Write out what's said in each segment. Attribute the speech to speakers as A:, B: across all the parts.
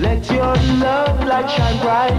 A: Let your love light shine bright.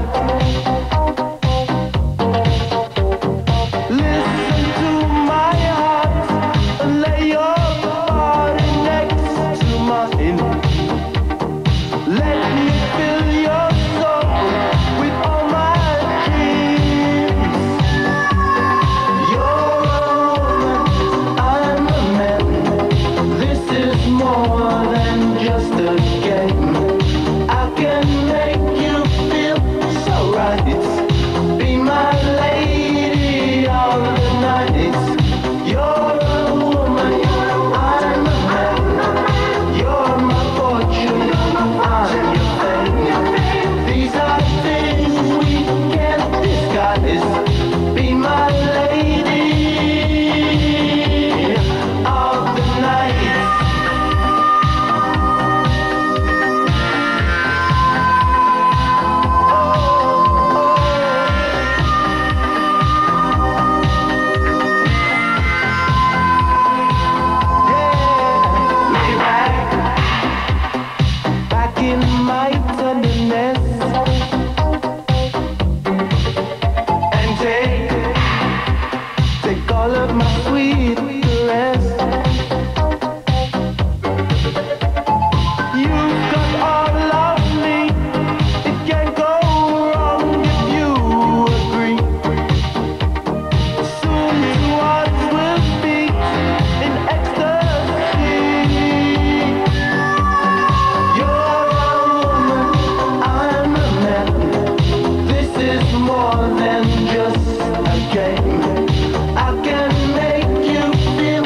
A: I can make you feel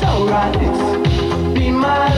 A: so right. Be my